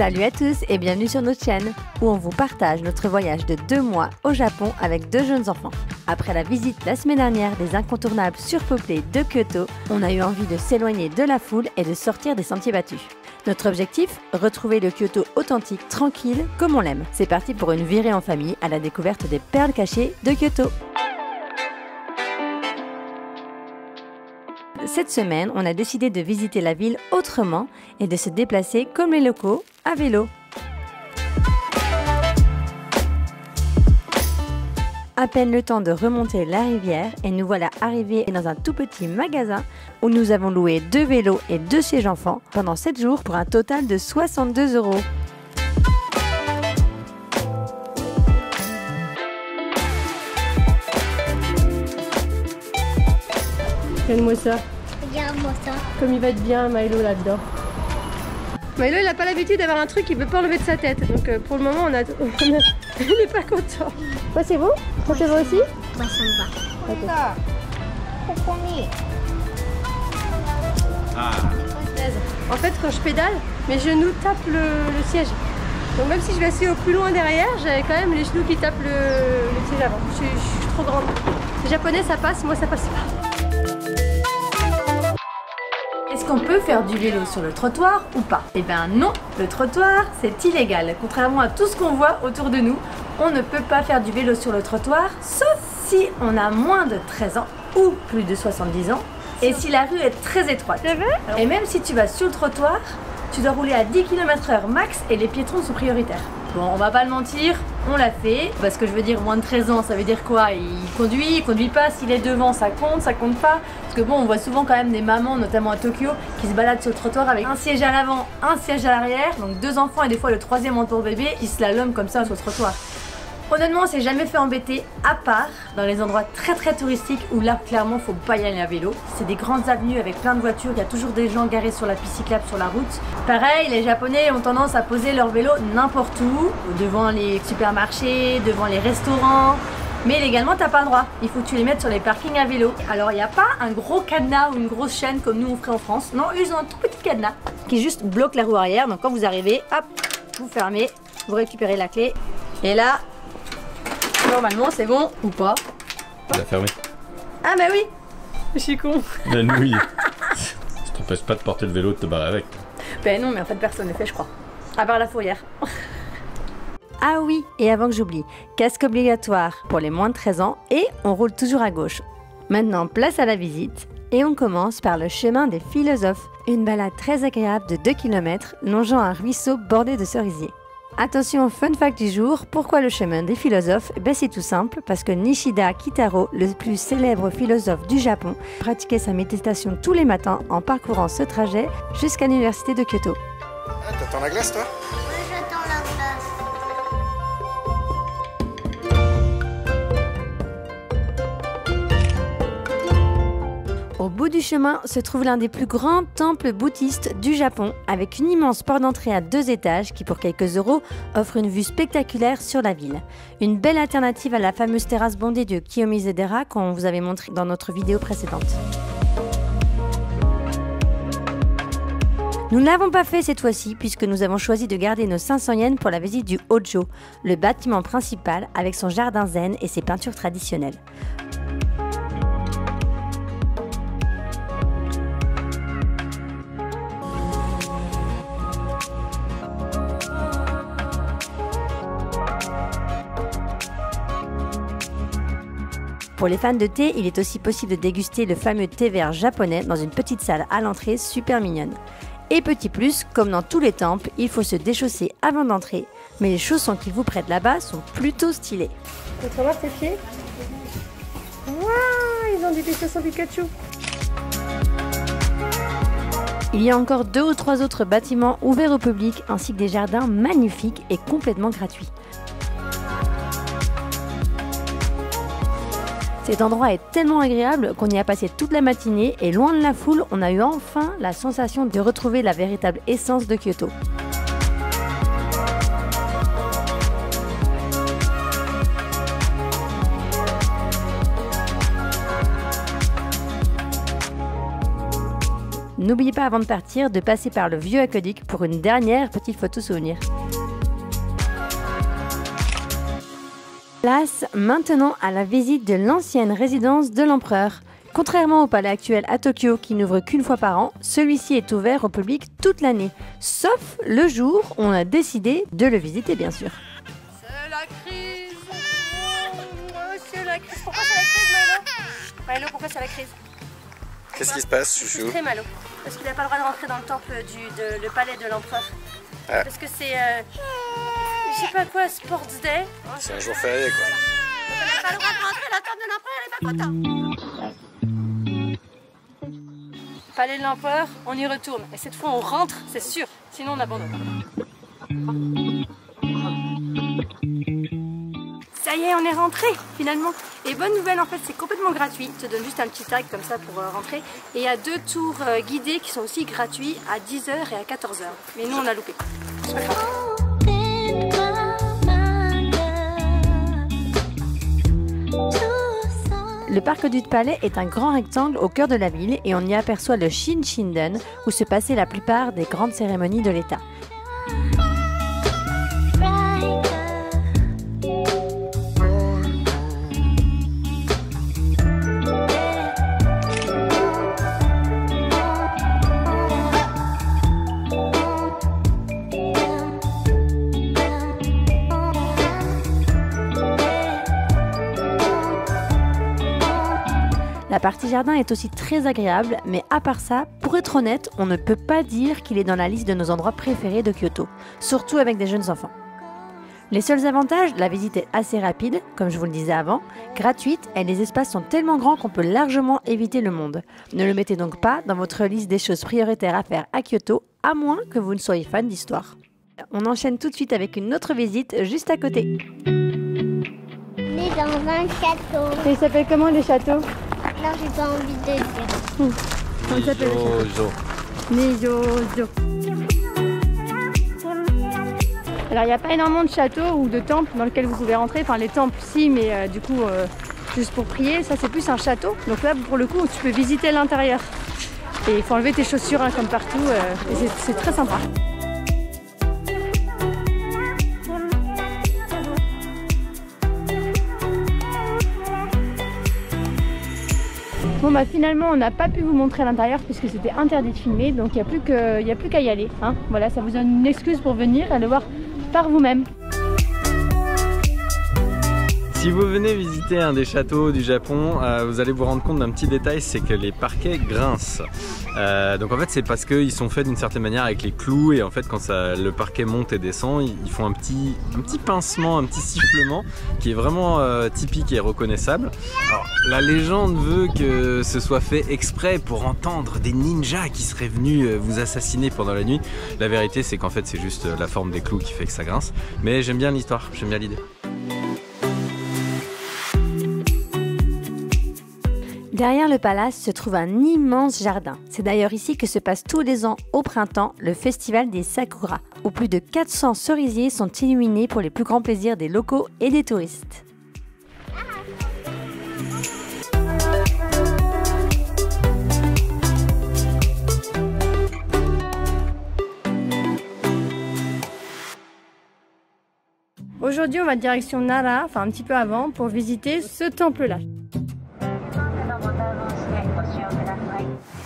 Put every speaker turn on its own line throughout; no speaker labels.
Salut à tous et bienvenue sur notre chaîne où on vous partage notre voyage de deux mois au Japon avec deux jeunes enfants. Après la visite la semaine dernière des incontournables surpeuplés de Kyoto, on a eu envie de s'éloigner de la foule et de sortir des sentiers battus. Notre objectif Retrouver le Kyoto authentique, tranquille, comme on l'aime. C'est parti pour une virée en famille à la découverte des perles cachées de Kyoto. Cette semaine, on a décidé de visiter la ville autrement et de se déplacer comme les locaux, à vélo. À peine le temps de remonter la rivière et nous voilà arrivés dans un tout petit magasin où nous avons loué deux vélos et deux sièges enfants pendant 7 jours pour un total de 62 euros.
Regarde-moi ça.
Regarde-moi ça.
Comme il va être bien Milo là-dedans. Milo il a pas l'habitude d'avoir un truc qu'il peut pas enlever de sa tête. Donc euh, pour le moment on a, il est pas content. C'est bon? Ton cheveu aussi?
Moi, ça me va.
En fait quand je pédale, mes genoux tapent le, le siège. Donc même si je vais assis au plus loin derrière, j'ai quand même les genoux qui tapent le, le siège avant. Je, suis- je suis trop grande. Les japonais ça passe, moi ça passe pas.
Qu'on peut faire du vélo sur le trottoir ou pas Eh bien non, le trottoir c'est illégal. Contrairement à tout ce qu'on voit autour de nous, on ne peut pas faire du vélo sur le trottoir sauf si on a moins de 13 ans ou plus de 70 ans et si la rue est très étroite. Et même si tu vas sur le trottoir, tu dois rouler à 10 km/h max et les piétons sont prioritaires. Bon, on va pas le mentir, on l'a fait. Parce que je veux dire, moins de 13 ans, ça veut dire quoi? Il conduit, il conduit pas. S'il est devant, ça compte, ça compte pas. Parce que bon, on voit souvent quand même des mamans, notamment à Tokyo, qui se baladent sur le trottoir avec un siège à l'avant, un siège à l'arrière. Donc deux enfants et des fois le troisième en pour bébé, qui slalom comme ça sur le trottoir. Honnêtement, on s'est jamais fait embêter, à part dans les endroits très très touristiques où là, clairement, faut pas y aller à vélo. C'est des grandes avenues avec plein de voitures, il y a toujours des gens garés sur la piste sur la route. Pareil, les Japonais ont tendance à poser leur vélo n'importe où, devant les supermarchés, devant les restaurants. Mais légalement, t'as pas le droit. Il faut que tu les mettes sur les parkings à vélo. Alors, il n'y a pas un gros cadenas ou une grosse chaîne comme nous on ferait en France. Non, ils ont un tout petit cadenas qui juste bloque la roue arrière. Donc, quand vous arrivez, hop, vous fermez, vous récupérez la clé. Et là, Normalement, c'est bon ou pas
Il a fermé.
Ah bah oui
Je suis con.
La nouille. Ça t'empêche pas de porter le vélo de te barrer avec.
Ben non, mais en fait, personne ne fait, je crois. À part la fourrière. ah oui, et avant que j'oublie, casque obligatoire pour les moins de 13 ans et on roule toujours à gauche. Maintenant, place à la visite. Et on commence par le chemin des philosophes, une balade très agréable de 2 km longeant un ruisseau bordé de cerisiers. Attention, fun fact du jour, pourquoi le chemin des philosophes? Ben C'est tout simple, parce que Nishida Kitaro, le plus célèbre philosophe du Japon, pratiquait sa méditation tous les matins en parcourant ce trajet jusqu'à l'université de Kyoto.
Ah, t'attends la glace, toi?
Au bout du chemin se trouve l'un des plus grands temples bouddhistes du Japon, avec une immense porte d'entrée à deux étages qui, pour quelques euros, offre une vue spectaculaire sur la ville. Une belle alternative à la fameuse terrasse bondée de Kiyomizu-dera qu'on vous avait montré dans notre vidéo précédente. Nous n'avons pas fait cette fois-ci puisque nous avons choisi de garder nos 500 yens pour la visite du Hojo, le bâtiment principal avec son jardin zen et ses peintures traditionnelles. Pour les fans de thé, il est aussi possible de déguster le fameux thé vert japonais dans une petite salle à l'entrée super mignonne. Et petit plus, comme dans tous les temples, il faut se déchausser avant d'entrer, mais les chaussons qu'ils vous prêtent là-bas sont plutôt stylés.
Tu veux voir tes pieds Waouh, ils ont des chaussons Pikachu.
Il y a encore deux ou trois autres bâtiments ouverts au public ainsi que des jardins magnifiques et complètement gratuits. Cet endroit est tellement agréable qu'on y a passé toute la matinée et loin de la foule, on a eu enfin la sensation de retrouver la véritable essence de Kyoto. n'oubliez pas avant de partir de passer par le vieux aqueduc pour une dernière petite photo souvenir. Place maintenant à la visite de l'ancienne résidence de l'empereur. Contrairement au palais actuel à Tokyo qui n'ouvre qu'une fois par an, celui-ci est ouvert au public toute l'année, sauf le jour où on a décidé de le visiter bien sûr.
C'est la crise Oh, c'est la crise Pourquoi c'est la crise, Milo Milo, pourquoi c'est la crise
Qu'est-ce qui se passe,
C'est
chouchou
très Malo. Parce qu'il n'a pas le droit de rentrer dans le temple du de- le palais de l'empereur.
Ah.
Parce que c'est... euh, je sais pas quoi, Sports Day.
C'est un jour férié, quoi.
On n'a pas le droit de rentrer, la table de l'empereur, elle est pas contente. Palais de l'empereur, on y retourne. Et cette fois, on rentre, c'est sûr. Sinon, on abandonne. Ça y est, on est rentré finalement. Et bonne nouvelle, en fait, c'est complètement gratuit. Je te donne juste un petit tag comme ça pour euh, rentrer. Et il y a deux tours euh, guidés qui sont aussi gratuits à 10h et à 14h. Mais nous, on a loupé.
Le parc du Palais est un grand rectangle au cœur de la ville et on y aperçoit le Shinshinden où se passaient la plupart des grandes cérémonies de l'État. La partie jardin est aussi très agréable, mais à part ça, pour être honnête, on ne peut pas dire qu'il est dans la liste de nos endroits préférés de Kyoto, surtout avec des jeunes enfants. Les seuls avantages, la visite est assez rapide, comme je vous le disais avant, gratuite et les espaces sont tellement grands qu'on peut largement éviter le monde. Ne le mettez donc pas dans votre liste des choses prioritaires à faire à Kyoto, à moins que vous ne soyez fan d'histoire. On enchaîne tout de suite avec une autre visite juste à côté.
On est dans un château.
Et il s'appelle comment les châteaux
Non, j'ai pas envie de dire.
Comment s'appelle. Alors il n'y a pas énormément de châteaux ou de temples dans lesquels vous pouvez rentrer. Enfin les temples si, mais euh, du coup euh, juste pour prier. Ça c'est plus un château. Donc là pour le coup tu peux visiter l'intérieur. Et il faut enlever tes chaussures hein, comme partout. euh, et c'est- c'est très sympa. Bah finalement on n'a pas pu vous montrer l'intérieur puisque c'était interdit de filmer donc il n'y a plus qu'à y aller. hein. Voilà ça vous donne une excuse pour venir et le voir par vous-même.
Si vous venez visiter un des châteaux du Japon, euh, vous allez vous rendre compte d'un petit détail, c'est que les parquets grincent. Euh, donc en fait c'est parce qu'ils sont faits d'une certaine manière avec les clous et en fait quand le parquet monte et descend, ils, font un petit, un petit pincement, un petit sifflement qui est vraiment euh, typique et reconnaissable. La légende veut que ce soit fait exprès pour entendre des ninjas qui seraient venus vous assassiner pendant la nuit. La vérité c'est qu'en fait c'est juste la forme des clous qui fait que ça grince. Mais j'aime bien l'histoire, j'aime bien l'idée.
Derrière le palace se trouve un immense jardin. C'est d'ailleurs ici que se passe tous les ans au printemps le festival des Sakura, où plus de 400 cerisiers sont illuminés pour les plus grands plaisirs des locaux et des touristes.
Aujourd'hui on va direction Nara, enfin un petit peu avant, pour visiter ce temple-là.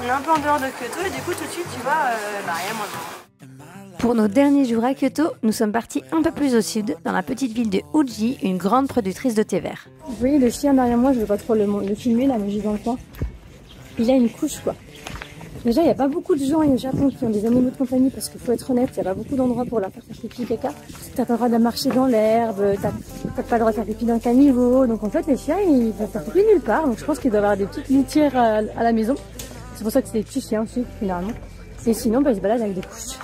On est un peu en dehors de Kyoto et du coup tout de suite tu vois, euh, bah rien moins
Pour nos derniers jours à Kyoto, nous sommes partis un peu plus au sud, dans la petite ville de Uji, une grande productrice de thé vert.
Vous voyez le chien derrière moi, je vais pas trop le, le filmer là, mais j'y dans le coin. Il a une couche quoi. Déjà, il n'y a pas beaucoup de gens au Japon qui ont des animaux de compagnie parce qu'il faut être honnête, il n'y a pas beaucoup d'endroits pour leur faire faire pipi caca. T'as pas le droit de marcher dans l'herbe, t'as pas le droit de faire pipi dans le caniveau. Donc en fait, les chiens, ils peuvent faire pipi nulle part. Donc je pense qu'il doit y avoir des petites litières à, à la maison. C'est pour ça que c'est des petits chiens aussi, généralement. Et sinon, bah, ils se baladent avec des couches.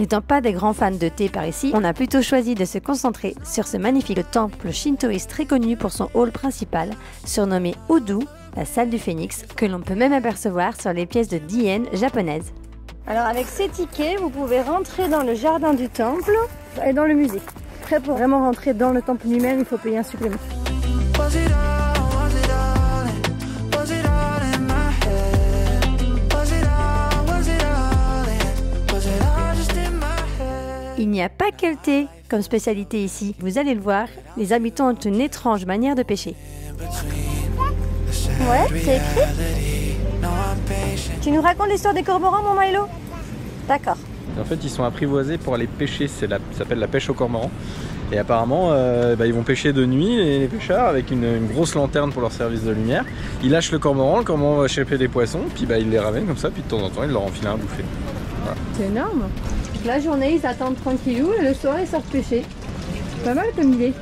N'étant pas des grands fans de thé par ici, on a plutôt choisi de se concentrer sur ce magnifique temple shintoïste très connu pour son hall principal, surnommé Odu, la salle du phénix, que l'on peut même apercevoir sur les pièces de 10 yens japonaises.
Alors avec ces tickets, vous pouvez rentrer dans le jardin du temple et dans le musée. Après, pour vraiment rentrer dans le temple lui-même, il faut payer un supplément. Il n'y a pas que le thé comme spécialité ici. Vous allez le voir, les habitants ont une étrange manière de pêcher. Ouais, c'est écrit Tu nous racontes l'histoire des cormorans, mon Milo? D'accord.
En fait, ils sont apprivoisés pour aller pêcher, c'est la- ça s'appelle la pêche au cormoran. Et apparemment, euh, bah, ils vont pêcher de nuit, les, les pêcheurs, avec une, une grosse lanterne pour leur service de lumière. Ils lâchent le cormoran, le cormoran va choper des poissons, puis bah, ils les ramènent comme ça, puis de temps en temps, ils leur enfilent un à bouffer.
C'est énorme. La journée, ils attendent tranquillou et le soir, ils sortent pêcher. Pas mal comme idée.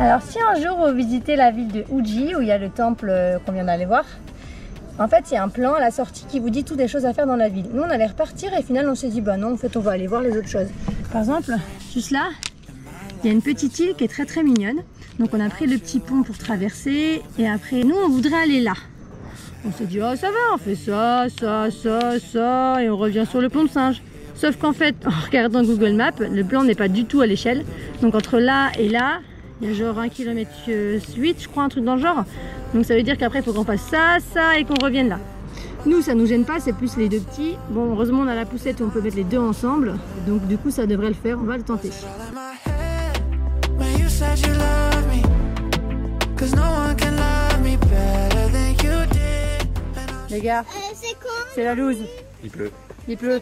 Alors si un jour vous visitez la ville de Uji où il y a le temple euh, qu'on vient d'aller voir, en fait il y a un plan à la sortie qui vous dit toutes les choses à faire dans la ville. Nous on allait repartir et finalement on s'est dit bah non en fait on va aller voir les autres choses. Par exemple, juste là, il y a une petite île qui est très très mignonne. Donc on a pris le petit pont pour traverser et après nous on voudrait aller là. On s'est dit oh ça va, on fait ça, ça, ça, ça et on revient sur le pont de singe. Sauf qu'en fait, en regardant Google Maps, le plan n'est pas du tout à l'échelle. Donc entre là et là, il y a genre 1 km 8, je crois, un truc dans le genre. Donc ça veut dire qu'après, il faut qu'on fasse ça, ça et qu'on revienne là. Nous, ça nous gêne pas, c'est plus les deux petits. Bon, heureusement, on a la poussette où on peut mettre les deux ensemble. Donc du coup, ça devrait le faire, on va le tenter. Les gars,
Euh, c'est
la loose.
Il pleut.
Il pleut.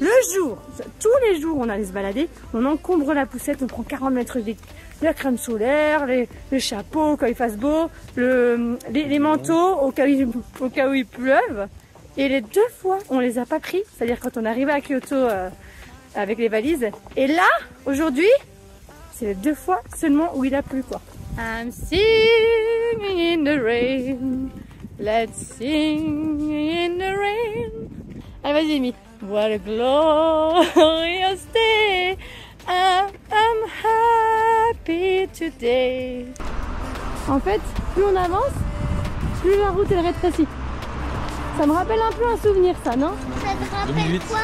Le jour, tous les jours, on allait se balader, on encombre la poussette, on prend 40 mètres de la crème solaire, les, les chapeaux quand il fasse beau, le, les, les manteaux au cas, où, il- au cas où il pleuve. Et les deux fois, on les a pas pris, c'est-à-dire quand on arrivait à Kyoto euh, avec les valises. Et là, aujourd'hui, c'est les deux fois seulement où il a plu quoi. I'm singing in the rain, let's sing in the rain. Allez, vas-y, Amy. What a glorious day. I'm happy today. En fait, plus on avance, plus la route elle rétrécit. Ça me rappelle un peu un souvenir, ça, non?
Ça te rappelle
2008.
quoi?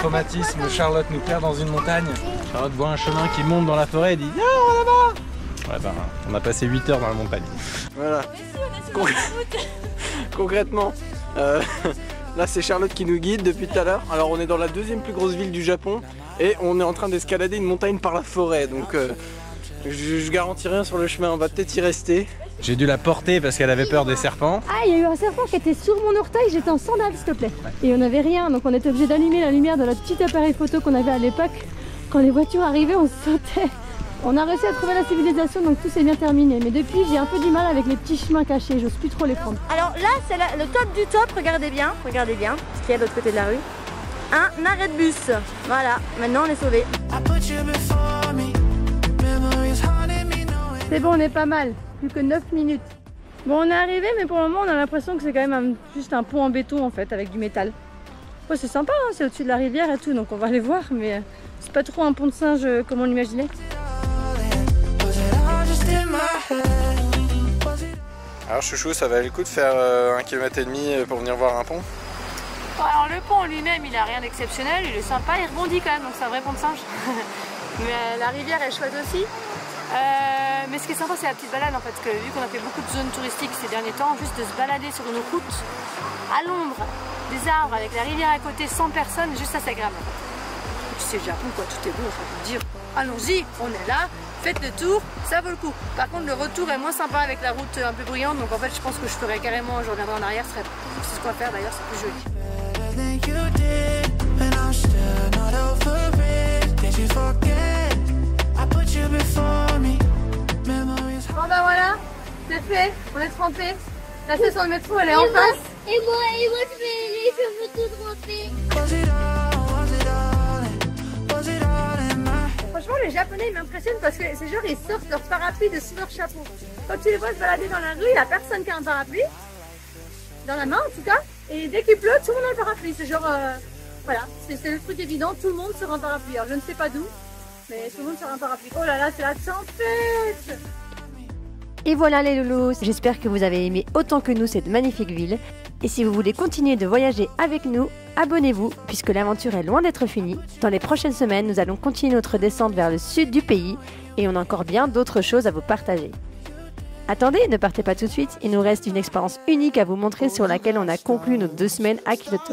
Traumatisme, Charlotte nous perd dans une montagne. Charlotte voit un chemin qui monte dans la forêt et dit Ah, on va là-bas Ouais, ben, on a passé 8 heures dans la montagne. Voilà. Concr- Concrètement, euh, là c'est Charlotte qui nous guide depuis tout à l'heure. Alors on est dans la deuxième plus grosse ville du Japon et on est en train d'escalader une montagne par la forêt. Donc euh, je, je garantis rien sur le chemin, on va peut-être y rester. J'ai dû la porter parce qu'elle avait peur des serpents.
Ah, il y a eu un serpent qui était sur mon orteil, j'étais en sandales, s'il te plaît. Et on n'avait rien, donc on était obligé d'allumer la lumière de notre petit appareil photo qu'on avait à l'époque. Quand les voitures arrivaient, on sautait. On a réussi à trouver la civilisation, donc tout s'est bien terminé. Mais depuis, j'ai un peu du mal avec les petits chemins cachés, j'ose plus trop les prendre.
Alors là, c'est le top du top. Regardez bien, regardez bien ce qu'il y a de l'autre côté de la rue. Un arrêt de bus. Voilà, maintenant on est sauvés.
C'est bon, on est pas mal. Plus que 9 minutes. Bon, on est arrivé, mais pour le moment, on a l'impression que c'est quand même un- juste un pont en béton en fait, avec du métal. Ouais, c'est sympa, hein, c'est au-dessus de la rivière et tout, donc on va aller voir, mais euh, c'est pas trop un pont de singe euh, comme on l'imaginait.
Alors chouchou, ça valait le coup de faire euh, un kilomètre et demi pour venir voir un pont?
Alors le pont en lui-même, il a rien d'exceptionnel, il est sympa, il rebondit quand même, donc c'est un vrai pont de singe. mais euh, la rivière est chouette aussi. Euh, mais ce qui est sympa, c'est la petite balade en fait, que vu qu'on a fait beaucoup de zones touristiques ces derniers temps, juste de se balader sur une route à l'ombre des arbres avec la rivière à côté sans personne, juste ça c'est agréable. c'est le Japon quoi, tout est beau, enfin dire. Allons-y, on est là, faites le tour, ça vaut le coup. Par contre le retour est moins sympa avec la route un peu bruyante, donc en fait je pense que je ferai carrément, je reviendrai en arrière, c'est ce qu'on va faire d'ailleurs, c'est plus joli.
Bah voilà, c'est fait, on est trempé. La station de métro elle est en face.
Et moi, et moi, je fais les cheveux tout trempés.
Franchement les japonais ils m'impressionnent parce que c'est genre ils sortent leur parapluie de sous leur chapeau. Quand tu les vois se balader dans la rue, il n'y a personne qui a un parapluie. Dans la main en tout cas. Et dès qu'il pleut, tout le monde a le parapluie. C'est genre euh, voilà, c'est c'est le truc évident, tout le monde sort un parapluie. Alors je ne sais pas d'où, mais tout le monde sort un parapluie. Oh là là, c'est la tempête
Et voilà les loulous, j'espère que vous avez aimé autant que nous cette magnifique ville.
Et si vous voulez continuer de voyager avec nous, abonnez-vous puisque l'aventure est loin d'être finie. Dans les prochaines semaines, nous allons continuer notre descente vers le sud du pays et on a encore bien d'autres choses à vous partager. Attendez, ne partez pas tout de suite, il nous reste une expérience unique à vous montrer sur laquelle on a conclu nos deux semaines à Kyoto.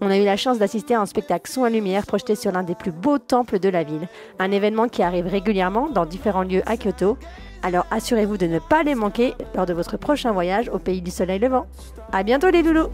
On a eu la chance d'assister à un spectacle son à lumière projeté sur l'un des plus beaux temples de la ville, un événement qui arrive régulièrement dans différents lieux à Kyoto. Alors assurez-vous de ne pas les manquer lors de votre prochain voyage au pays du soleil levant. À bientôt les loulous